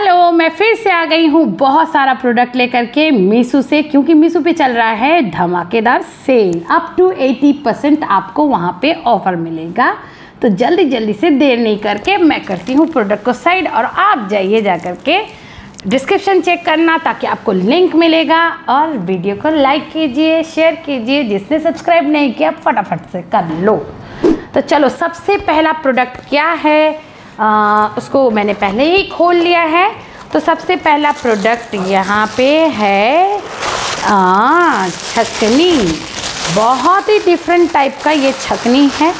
Hello मैं फिर से आ गई हूँ बहुत सारा प्रोडक्ट लेकर के मीशो से, क्योंकि मीशो पे चल रहा है धमाकेदार सेल अप टू 80 परसेंट आपको वहाँ पे ऑफ़र मिलेगा। तो जल्दी जल्दी से देर नहीं करके मैं करती हूँ प्रोडक्ट को साइड और आप जाइए जा करके डिस्क्रिप्शन चेक करना ताकि आपको लिंक मिलेगा और वीडियो को लाइक कीजिए शेयर कीजिए, जिसने सब्सक्राइब नहीं किया फटाफट से कर लो। तो चलो, सबसे पहला प्रोडक्ट क्या है? आ, उसको मैंने पहले ही खोल लिया है। तो सबसे पहला प्रोडक्ट यहाँ पे है छकनी। बहुत ही डिफरेंट टाइप का ये छकनी है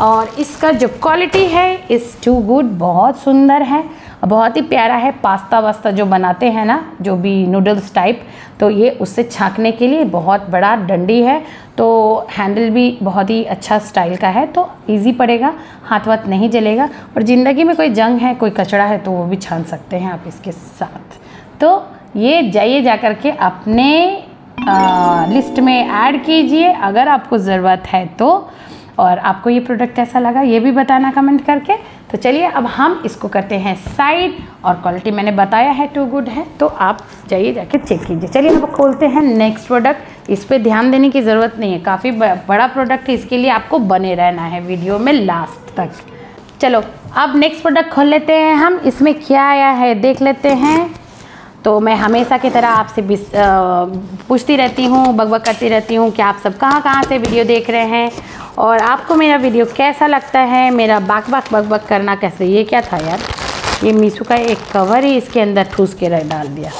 और इसका जो क्वालिटी है इस टू गुड बहुत सुंदर है। बहुत ही प्यारा है पास्ता वास्ता जो बनाते हैं ना जो भी नूडल्स टाइप तो ये उससे छाँकने के लिए बहुत बड़ा डंडी है। तो हैंडल भी बहुत ही अच्छा स्टाइल का है तो इजी पड़ेगा हाथ वाथ नहीं जलेगा। और ज़िंदगी में कोई जंग है कोई कचड़ा है तो वो भी छान सकते हैं आप इसके साथ। तो ये जाइए जा कर के अपने आ, लिस्ट में ऐड कीजिए अगर आपको ज़रूरत है तो। और आपको ये प्रोडक्ट कैसा लगा ये भी बताना कमेंट करके। तो चलिए अब हम इसको करते हैं साइड और क्वालिटी मैंने बताया है टू गुड है तो आप जाइए जाके चेक कीजिए। चलिए अब खोलते हैं नेक्स्ट प्रोडक्ट इस पर ध्यान देने की ज़रूरत नहीं है, काफ़ी बड़ा प्रोडक्ट है, इसके लिए आपको बने रहना है वीडियो में लास्ट तक। चलो, अब नेक्स्ट प्रोडक्ट खोल लेते हैं हम, इसमें क्या आया है, देख लेते हैं। तो मैं हमेशा की तरह आपसे पूछती रहती हूँ, बकबक करती रहती हूँ कि आप सब कहाँ कहाँ से वीडियो देख रहे हैं और आपको मेरा वीडियो कैसा लगता है, मेरा बाक बाक बक बक करना कैसे, ये क्या था यार? ये मीशो का एक कवर ही इसके अंदर ठूस के रख डाल दिया।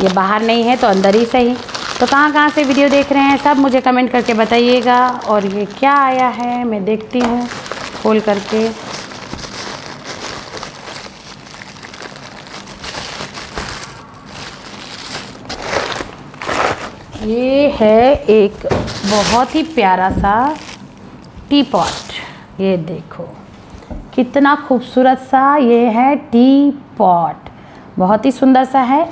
ये बाहर नहीं है तो अंदर ही सही। तो कहाँ कहाँ से वीडियो देख रहे हैं सब मुझे कमेंट करके बताइएगा। और ये क्या आया है, मैं देखती हूँ खोल करके। ये है एक बहुत ही प्यारा सा टी पॉट ये देखो, कितना खूबसूरत सा ये है टी पॉट बहुत ही सुंदर सा है।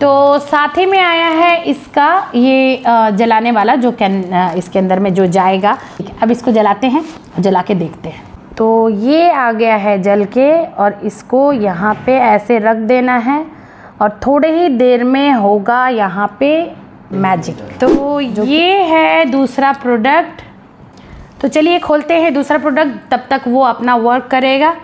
तो साथ ही में आया है इसका ये जलाने वाला जो कैन इसके अंदर में जो जाएगा। अब इसको जलाते हैं जला के देखते हैं। तो ये आ गया है जल के और इसको यहाँ पे ऐसे रख देना है और थोड़े ही देर में होगा यहाँ पे मैजिक तो ये है दूसरा प्रोडक्ट तो चलिए खोलते हैं दूसरा प्रोडक्ट तब तक वो अपना वर्क करेगा।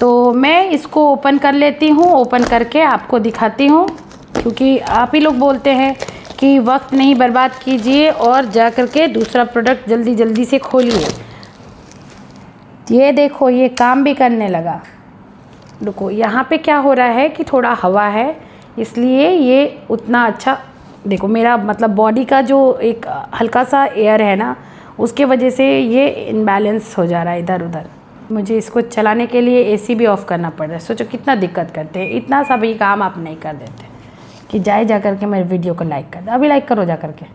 तो मैं इसको ओपन कर लेती हूँ ओपन करके आपको दिखाती हूँ। क्योंकि आप ही लोग बोलते हैं कि वक्त नहीं बर्बाद कीजिए और जा कर के दूसरा प्रोडक्ट जल्दी जल्दी से खोलिए। ये देखो ये काम भी करने लगा। रुको यहाँ पे क्या हो रहा है कि थोड़ा हवा है इसलिए ये उतना अच्छा देखो, मेरा मतलब बॉडी का जो एक हल्का सा एयर है ना, उसके वजह से ये इनबैलेंस हो जा रहा है इधर उधर। मुझे इसको चलाने के लिए एसी भी ऑफ़ करना पड़ रहा है। सोचो कितना दिक्कत करते हैं। इतना सा भी काम आप नहीं कर देते। कि जाए जा कर के मेरे वीडियो को लाइक कर दे। अभी लाइक करो जा कर के।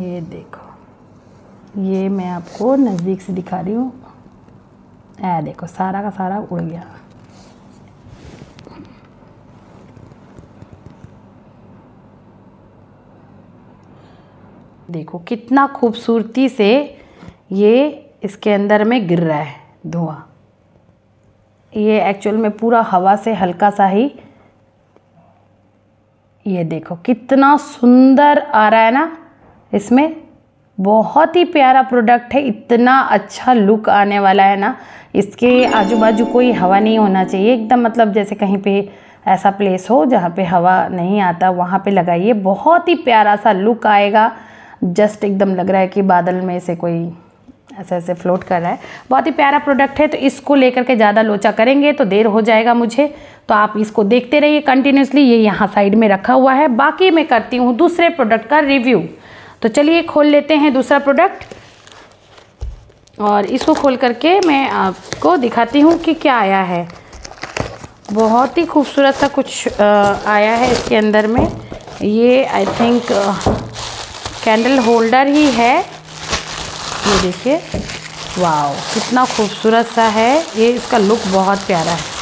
ये देखो। ये मैं आपको नज़दीक से दिखा रही हूँ। ऐ देखो, सारा का सारा उड़ गया। देखो, कितना खूबसूरती से ये इसके अंदर में गिर रहा है, धुआँ। ये एक्चुअल में पूरा हवा से हल्का सा ही ये देखो, कितना सुंदर आ रहा है ना, इसमें बहुत ही प्यारा प्रोडक्ट है, इतना अच्छा लुक आने वाला है ना, इसके आजू बाजू कोई हवा नहीं होना चाहिए, एकदम मतलब जैसे कहीं पे ऐसा प्लेस हो जहाँ पे हवा नहीं आता, वहाँ पे लगाइए, बहुत ही प्यारा सा लुक आएगा। जस्ट एकदम लग रहा है कि बादल में से कोई ऐसे ऐसे फ्लोट कर रहा है। बहुत ही प्यारा प्रोडक्ट है तो इसको लेकर के ज़्यादा लोचा करेंगे तो देर हो जाएगा मुझे। तो आप इसको देखते रहिए कंटिन्यूसली ये यहाँ साइड में रखा हुआ है। बाकी मैं करती हूँ दूसरे प्रोडक्ट का रिव्यू तो चलिए खोल लेते हैं दूसरा प्रोडक्ट और इसको खोल करके मैं आपको दिखाती हूँ कि क्या आया है। बहुत ही खूबसूरत सा कुछ आया है इसके अंदर में। ये आई थिंक कैंडल होल्डर ही है। ये देखिए वाओ कितना खूबसूरत सा है। ये इसका लुक बहुत प्यारा है।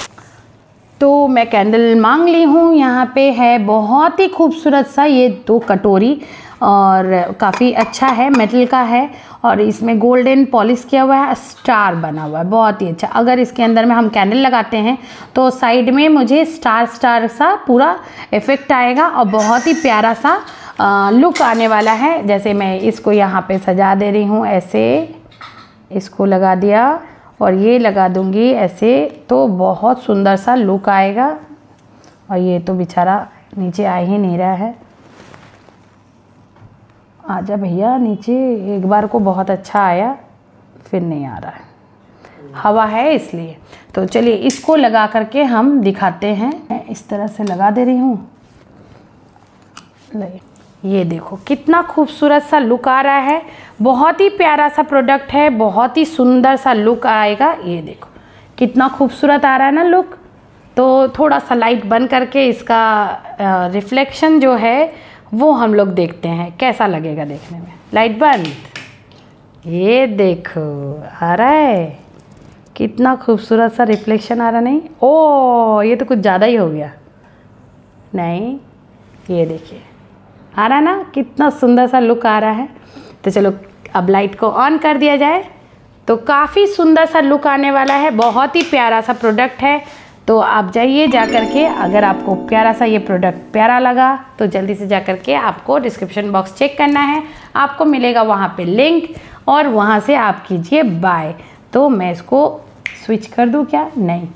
तो मैं कैंडल मांग ली हूँ। यहाँ पे है बहुत ही खूबसूरत सा ये दो कटोरी और काफ़ी अच्छा है मेटल का है और इसमें गोल्डन पॉलिश किया हुआ है स्टार बना हुआ है। बहुत ही अच्छा। अगर इसके अंदर में हम कैंडल लगाते हैं तो साइड में मुझे स्टार स्टार सा पूरा इफ़ेक्ट आएगा और बहुत ही प्यारा सा लुक आने वाला है। जैसे मैं इसको यहाँ पे सजा दे रही हूँ, ऐसे इसको लगा दिया और ये लगा दूँगी ऐसे तो बहुत सुंदर सा लुक आएगा। और ये तो बेचारा नीचे आ ही नहीं रहा है। आजा भैया, नीचे एक बार को बहुत अच्छा आया, फिर नहीं आ रहा है। हवा है इसलिए। तो चलिए, इसको लगा करके हम दिखाते हैं। मैं इस तरह से लगा दे रही हूँ। ये देखो, कितना खूबसूरत सा लुक आ रहा है। बहुत ही प्यारा सा प्रोडक्ट है, बहुत ही सुंदर सा लुक आएगा। ये देखो, कितना खूबसूरत आ रहा है ना लुक तो थोड़ा सा लाइट बंद करके इसका रिफ्लेक्शन जो है, वो हम लोग देखते हैं। कैसा लगेगा देखने में? लाइट बंद। ये देखो, आ रहा है। कितना खूबसूरत सा रिफ्लेक्शन आ रहा नहीं? ओ, ये तो कुछ ज़्यादा ही हो गया। नहीं, ये देखिए। आ रहा है ना? कितना सुंदर सा लुक आ रहा है। तो चलो, अब लाइट को ऑन कर दिया जाए। तो काफ़ी सुंदर सा लुक आने वाला है। बहुत ही प्यारा सा प्रोडक्ट है। तो आप जाइए जा कर के, अगर आपको प्यारा सा ये प्रोडक्ट प्यारा लगा तो जल्दी से जा कर के आपको डिस्क्रिप्शन बॉक्स चेक करना है। आपको मिलेगा वहाँ पे लिंक और वहाँ से आप कीजिए बाय तो मैं इसको स्विच कर दूँ क्या? नहीं,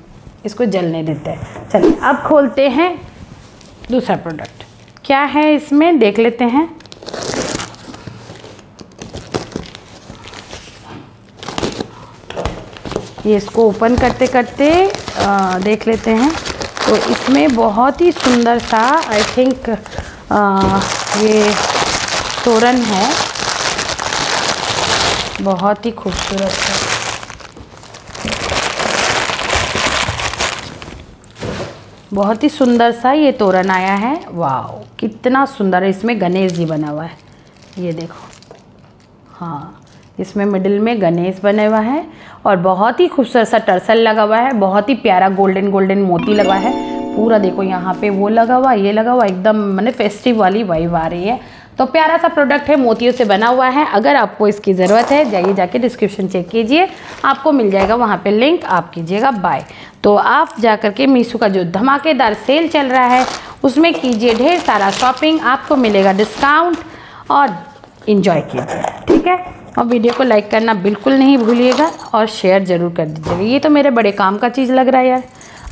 इसको जलने देते हैं। चलिए, अब खोलते हैं दूसरा प्रोडक्ट क्या है इसमें? देख लेते हैं। ये इसको ओपन करते करते आ, देख लेते हैं। तो इसमें बहुत ही सुंदर सा आई थिंक ये तोरण है। बहुत ही खूबसूरत है बहुत ही सुंदर सा ये तोरण आया है। वाह कितना सुंदर है। इसमें गणेश जी बना हुआ है। ये देखो। हाँ इसमें मिडिल में गणेश बने हुआ है और बहुत ही खूबसूरत सा टर्सल लगा हुआ है। बहुत ही प्यारा गोल्डन गोल्डन मोती लगा है। पूरा देखो, यहाँ पे वो लगा हुआ, ये लगा हुआ, एकदम, मैंने फेस्टिव वाली वाइब आ रही है। तो प्यारा सा प्रोडक्ट है, मोतियों से बना हुआ है। अगर आपको इसकी ज़रूरत है, जाइए जाके डिस्क्रिप्शन चेक कीजिए। आपको मिल जाएगा वहाँ पे लिंक आप कीजिएगा बाय तो आप जा कर के मीशो का जो धमाकेदार सेल चल रहा है, उसमें कीजिए ढेर सारा शॉपिंग आपको मिलेगा डिस्काउंट और इन्जॉय कीजिए। ठीक है? और वीडियो को लाइक करना बिल्कुल नहीं भूलिएगा और शेयर ज़रूर कर दीजिएगा। ये तो मेरे बड़े काम का चीज़ लग रहा है यार।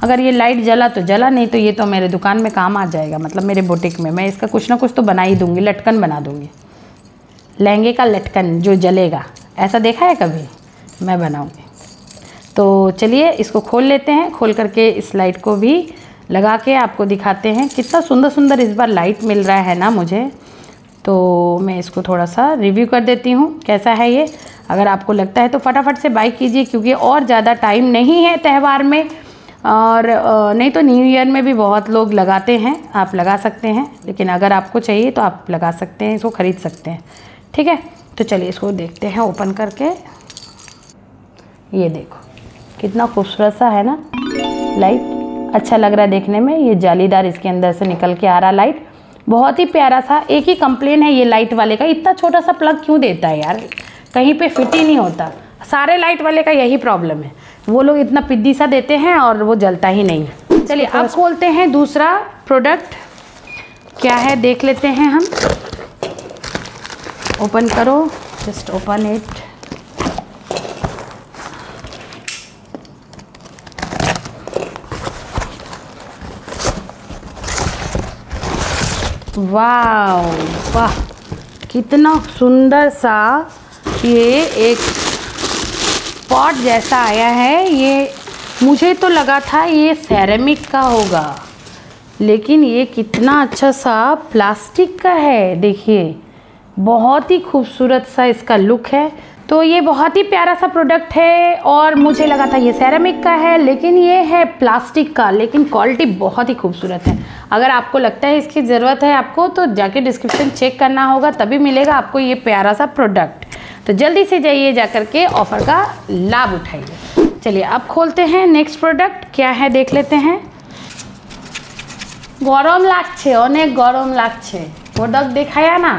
अगर ये लाइट जला तो जला, नहीं तो ये तो मेरे दुकान में काम आ जाएगा मतलब मेरे बुटीक में। मैं इसका कुछ ना कुछ तो बना ही दूँगी, लटकन बना दूँगी। लहंगे का लटकन जो जलेगा, ऐसा देखा है कभी? मैं बनाऊँगी। तो चलिए, इसको खोल लेते हैं, खोल करके इस लाइट को भी लगा के आपको दिखाते हैं। कितना सुंदर सुंदर इस बार लाइट मिल रहा है ना मुझे? तो मैं इसको थोड़ा सा रिव्यू कर देती हूँ, कैसा है ये? अगर आपको लगता है तो फटाफट से बाई कीजिए, क्योंकि और ज़्यादा टाइम नहीं है त्यौहार में। और नहीं तो न्यू ईयर में भी बहुत लोग लगाते हैं, आप लगा सकते हैं, लेकिन अगर आपको चाहिए तो आप लगा सकते हैं, इसको ख़रीद सकते हैं। ठीक है? तो चलिए इसको देखते हैं ओपन करके। ये देखो, कितना खूबसूरत सा है ना? लाइट अच्छा लग रहा है देखने में। ये जालीदार इसके अंदर से निकल के आ रहा लाइट बहुत ही प्यारा सा, एक ही कंप्लेन है ये लाइट वाले का। इतना छोटा सा प्लग क्यों देता है यार? कहीं पे फिट ही नहीं होता। सारे लाइट वाले का यही प्रॉब्लम है। वो लोग इतना पिद्दी सा देते हैं और वो जलता ही नहीं। चलिए अब खोलते हैं दूसरा प्रोडक्ट क्या है? देख लेते हैं हम। ओपन करो। जस्ट ओपन इट वाह वाह। कितना सुंदर सा ये एक पॉट जैसा आया है, ये मुझे तो लगा था ये सेरेमिक का होगा, लेकिन ये कितना अच्छा सा प्लास्टिक का है, देखिए। बहुत ही खूबसूरत सा इसका लुक है। तो ये बहुत ही प्यारा सा प्रोडक्ट है और मुझे लगा था ये सेरामिक का है, लेकिन ये है प्लास्टिक का, लेकिन क्वालिटी बहुत ही खूबसूरत है। अगर आपको लगता है इसकी ज़रूरत है आपको तो जाके डिस्क्रिप्शन चेक करना होगा, तभी मिलेगा आपको ये प्यारा सा प्रोडक्ट तो जल्दी से जाइए जा कर के ऑफ़र का लाभ उठाइए चलिए अब खोलते हैं नेक्स्ट प्रोडक्ट क्या है देख लेते हैं गरम লাগছে অনেক গরম লাগছে প্রোডাক্ট দেখায়া না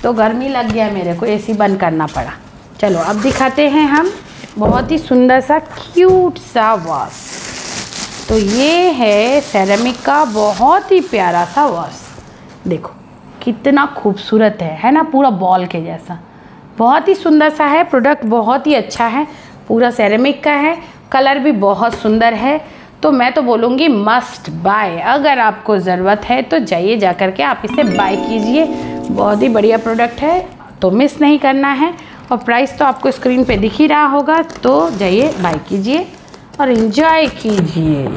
तो गर्मी लग गया मेरे को एसी बंद करना पड़ा चलो अब दिखाते हैं हम बहुत ही सुंदर सा क्यूट सा वास तो ये है सेरेमिक का बहुत ही प्यारा सा वास देखो कितना खूबसूरत है है ना पूरा बॉल के जैसा बहुत ही सुंदर सा है प्रोडक्ट बहुत ही अच्छा है, पूरा सेरेमिक का है कलर भी बहुत सुंदर है। तो मैं तो बोलूँगी मस्ट बाय अगर आपको ज़रूरत है तो जाइए जा कर के आप इसे बाय कीजिए। बहुत ही बढ़िया प्रोडक्ट है तो मिस नहीं करना है। और प्राइस तो आपको स्क्रीन पे दिख ही रहा होगा तो जाइए बाय कीजिए और इन्जॉय कीजिए।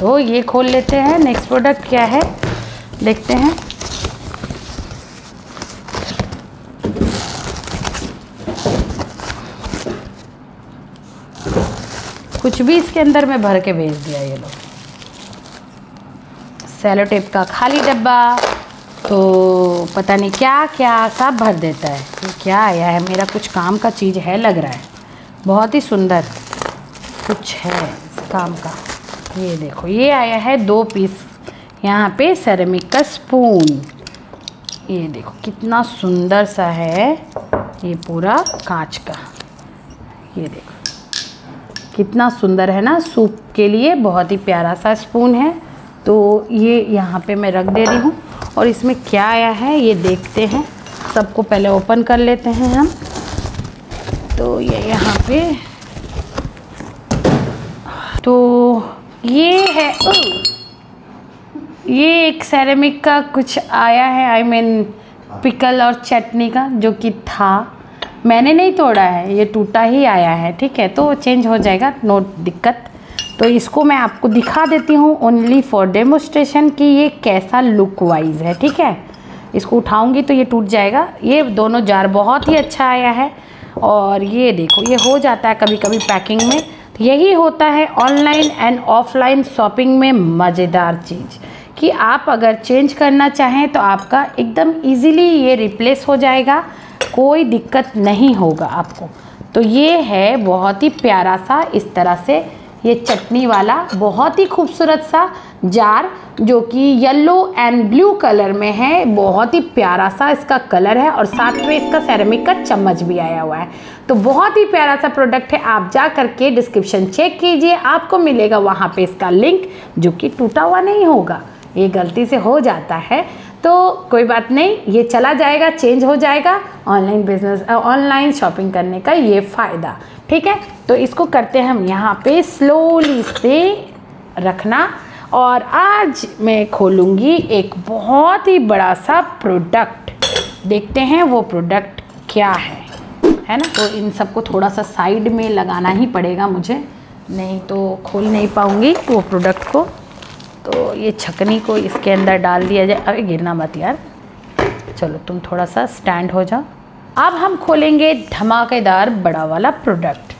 तो ये खोल लेते हैं नेक्स्ट प्रोडक्ट क्या है, देखते हैं। कुछ भी इसके अंदर में भर के भेज दिया ये लोग। सेलो टेप का खाली डब्बा तो पता नहीं क्या क्या सब भर देता है। ये क्या आया है? मेरा कुछ काम का चीज़ है लग रहा है। बहुत ही सुंदर कुछ है काम का। ये देखो, ये आया है दो पीस। यहाँ पे सेरेमिक का स्पून ये देखो, कितना सुंदर सा है ये पूरा कांच का। ये देखो। कितना सुंदर है ना सूप के लिए बहुत ही प्यारा सा स्पून है। तो ये यहाँ पे मैं रख दे रही हूँ और इसमें क्या आया है ये देखते हैं। सबको पहले ओपन कर लेते हैं हम। तो ये यहाँ पे। तो ये है ओ, ये एक सेरेमिक का कुछ आया है I I mean mean, pickle और चटनी का जो कि था। मैंने नहीं तोड़ा है, ये टूटा ही आया है, ठीक है? तो चेंज हो जाएगा नो दिक्कत। तो इसको मैं आपको दिखा देती हूँ ओनली फॉर डेमोस्ट्रेशन कि ये कैसा लुक वाइज है, ठीक है? इसको उठाऊँगी तो ये टूट जाएगा। ये दोनों जार बहुत ही अच्छा आया है और ये देखो, ये हो जाता है कभी कभी पैकिंग में। तो यही होता है ऑनलाइन एंड ऑफलाइन शॉपिंग में मज़ेदार चीज़। कि आप अगर चेंज करना चाहें तो आपका एकदम इजीली ये रिप्लेस हो जाएगा। कोई दिक्कत नहीं होगा आपको। तो ये है बहुत ही प्यारा सा इस तरह से ये चटनी वाला बहुत ही खूबसूरत सा जार जो कि येलो एंड ब्लू कलर में है। बहुत ही प्यारा सा इसका कलर है और साथ में इसका सेरेमिक का चम्मच भी आया हुआ है। तो बहुत ही प्यारा सा प्रोडक्ट है। आप जा करके डिस्क्रिप्शन चेक कीजिए। आपको मिलेगा वहाँ पे इसका लिंक जो कि टूटा हुआ नहीं होगा। ये गलती से हो जाता है। तो कोई बात नहीं, ये चला जाएगा चेंज हो जाएगा। ऑनलाइन बिज़नेस ऑनलाइन शॉपिंग करने का ये फ़ायदा। ठीक है? तो इसको करते हैं हम यहाँ पे स्लोली से रखना। और आज मैं खोलूँगी एक बहुत ही बड़ा सा प्रोडक्ट देखते हैं वो प्रोडक्ट क्या है। है ना? तो इन सबको थोड़ा सा साइड में लगाना ही पड़ेगा मुझे। नहीं तो खोल नहीं पाऊँगी वो प्रोडक्ट को। तो ये छकनी को इसके अंदर डाल दिया जाए। अरे, गिरना मत यार। चलो, तुम थोड़ा सा स्टैंड हो जाओ। अब हम खोलेंगे धमाकेदार बड़ा वाला प्रोडक्ट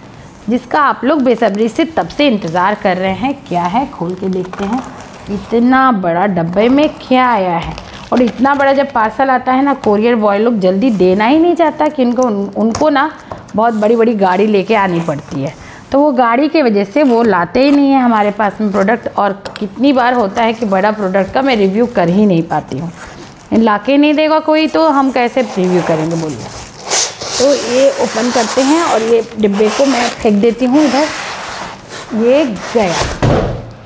जिसका आप लोग बेसब्री से तब से इंतज़ार कर रहे हैं। क्या है? खोल के देखते हैं। इतना बड़ा डब्बे में क्या आया है? और इतना बड़ा जब पार्सल आता है ना कोरियर बॉय लोग जल्दी देना ही नहीं चाहता कि उनको उनको ना बहुत बड़ी बड़ी गाड़ी लेके आनी पड़ती है। तो वो गाड़ी की वजह से वो लाते ही नहीं है हमारे पास में प्रोडक्ट और कितनी बार होता है कि बड़ा प्रोडक्ट का मैं रिव्यू कर ही नहीं पाती हूँ। ला के नहीं देगा कोई तो हम कैसे रिव्यू करेंगे, बोलिए। तो ये ओपन करते हैं और ये डिब्बे को मैं फेंक देती हूँ इधर। ये गया।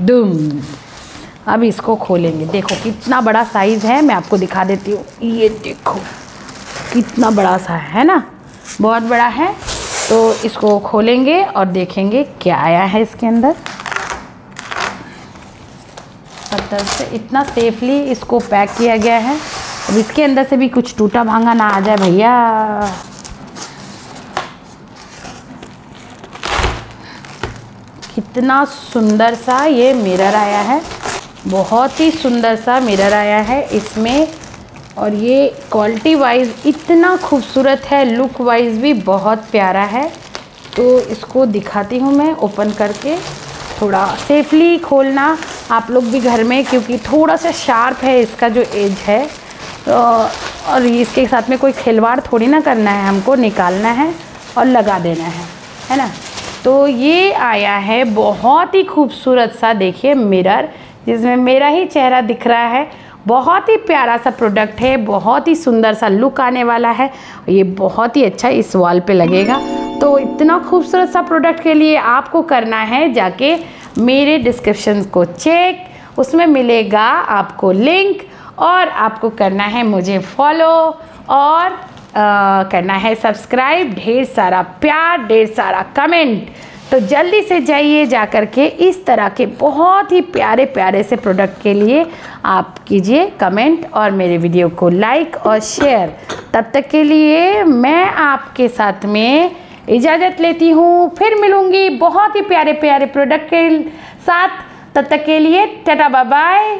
दुम। अब इसको खोलेंगे। देखो, कितना बड़ा साइज़ है, मैं आपको दिखा देती हूँ। ये देखो, कितना बड़ा सा है ना? बहुत बड़ा है। तो इसको खोलेंगे और देखेंगे क्या आया है इसके अंदर। पत्थर से इतना सेफली इसको पैक किया गया है। अब इसके अंदर से भी कुछ टूटा भांगा ना आ जाए भैया। कितना सुंदर सा ये मिरर आया है। बहुत ही सुंदर सा मिरर आया है। इसमें और ये क्वालिटी वाइज इतना खूबसूरत है लुक वाइज भी बहुत प्यारा है। तो इसको दिखाती हूँ मैं ओपन करके। थोड़ा सेफली खोलना आप लोग भी घर में, क्योंकि थोड़ा सा शार्प है इसका जो एज है। तो और इसके साथ में कोई खिलवाड़ थोड़ी ना करना है, हमको निकालना है और लगा देना है है ना? तो ये आया है, बहुत ही खूबसूरत सा, देखिए मिरर जिसमें मेरा ही चेहरा दिख रहा है। बहुत ही प्यारा सा प्रोडक्ट है बहुत ही सुंदर सा लुक आने वाला है। ये बहुत ही अच्छा इस वॉल पे लगेगा। तो इतना खूबसूरत सा प्रोडक्ट के लिए आपको करना है जाके मेरे डिस्क्रिप्शन को चेक उसमें मिलेगा आपको लिंक और आपको करना है मुझे फॉलो और आ, करना है सब्सक्राइब ढेर सारा प्यार ढेर सारा कमेंट तो जल्दी से जाइए जा कर के इस तरह के बहुत ही प्यारे प्यारे से प्रोडक्ट के लिए आप कीजिए कमेंट और मेरे वीडियो को लाइक और शेयर तब तक के लिए मैं आपके साथ में इजाज़त लेती हूँ। फिर मिलूँगी बहुत ही प्यारे प्यारे प्रोडक्ट के साथ। तब तक के लिए टाटा बाय बाय